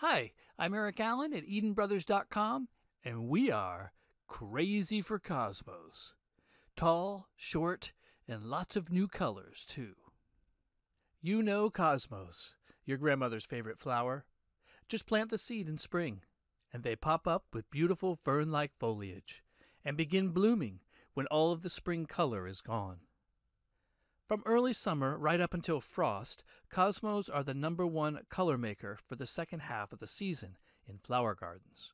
Hi, I'm Eric Allen at EdenBrothers.com, and we are crazy for cosmos. Tall, short, and lots of new colors, too. You know cosmos, your grandmother's favorite flower. Just plant the seed in spring, and they pop up with beautiful fern like foliage and begin blooming when all of the spring color is gone. From early summer right up until frost, cosmos are the number one color maker for the second half of the season in flower gardens.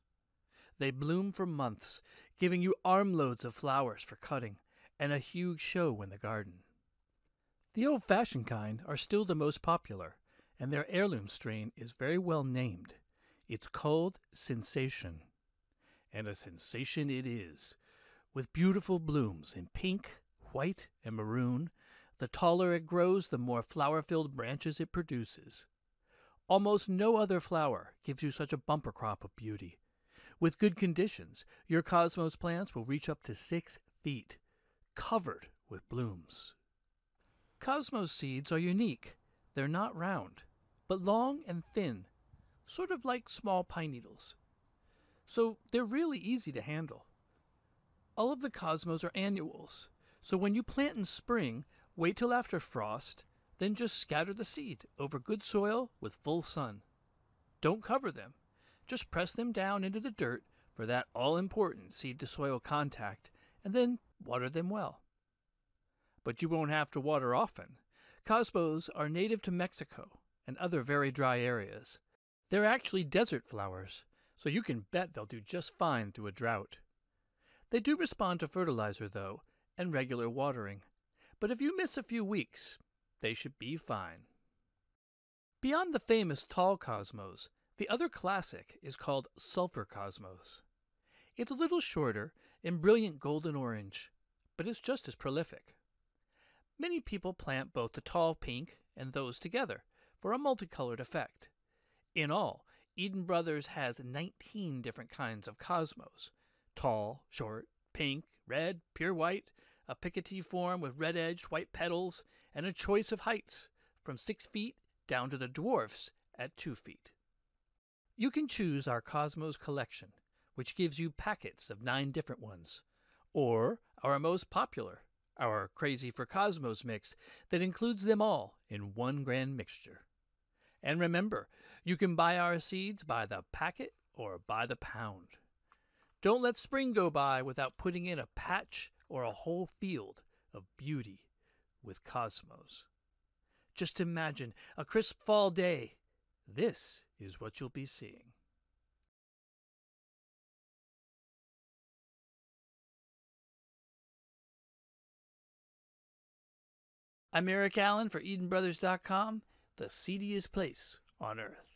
They bloom for months, giving you armloads of flowers for cutting and a huge show in the garden. The old fashioned kind are still the most popular, and their heirloom strain is very well named. It's called Sensation. And a sensation it is, with beautiful blooms in pink, white, and maroon. The taller it grows, the more flower filled branches it produces. Almost no other flower gives you such a bumper crop of beauty. With good conditions, your cosmos plants will reach up to six feet, covered with blooms. Cosmos seeds are unique. They're not round, but long and thin, sort of like small pine needles. So they're really easy to handle. All of the cosmos are annuals, so when you plant in spring, wait till after frost, then just scatter the seed over good soil with full sun. Don't cover them, just press them down into the dirt for that all important seed to soil contact, and then water them well. But you won't have to water often. Cosmos are native to Mexico and other very dry areas. They're actually desert flowers, so you can bet they'll do just fine through a drought. They do respond to fertilizer, though, and regular watering, but if you miss a few weeks, they should be fine. Beyond the famous tall cosmos, the other classic is called sulfur cosmos. It's a little shorter and brilliant golden orange, but it's just as prolific. Many people plant both the tall pink and those together for a multicolored effect. In all, Eden Brothers has 19 different kinds of cosmos tall, short, pink, red, pure white, a Picotee form with red edged white petals, and a choice of heights from 6 feet down to the dwarfs at 2 feet. You can choose our Cosmos collection, which gives you packets of nine different ones, or our most popular, our Crazy for Cosmos mix that includes them all in one grand mixture. And remember, you can buy our seeds by the packet or by the pound. Don't let spring go by without putting in a patch or a whole field of beauty with cosmos. Just imagine a crisp fall day. This is what you'll be seeing. I'm Eric Allen for EdenBrothers.com, the seediest place on earth.